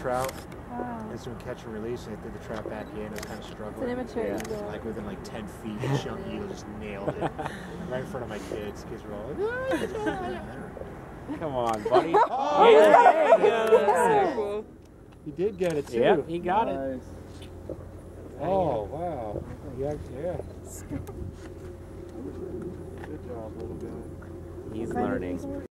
trout. Wow. And it's catch and release, and I threw the trout back in. It was kind of struggling. It's an immature Yeah. eagle. Like within like 10 feet, the young eagle just nailed it. right in front of my kids. Kids were all like, ah, Come on, buddy. Oh, oh yeah, yeah. He did get it too. Yeah, he got it. Oh, wow. Yeah, yeah. Good job, little guy. He's learning.